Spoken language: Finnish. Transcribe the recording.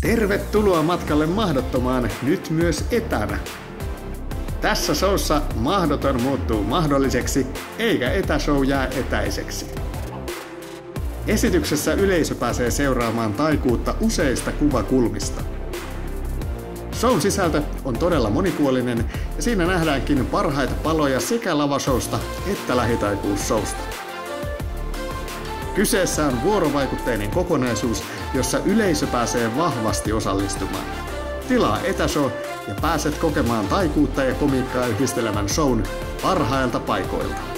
Tervetuloa matkalle mahdottomaan nyt myös etänä. Tässä showssa mahdoton muuttuu mahdolliseksi, eikä etäshow jää etäiseksi. Esityksessä yleisö pääsee seuraamaan taikuutta useista kuvakulmista. Shown sisältö on todella monipuolinen ja siinä nähdäänkin parhaita paloja sekä lavashowsta että lähitaikuusshowsta. Kyseessä on vuorovaikutteinen kokonaisuus, jossa yleisö pääsee vahvasti osallistumaan. Tilaa etäshow ja pääset kokemaan taikuutta ja komiikkaa yhdistelevän shown parhailta paikoilta.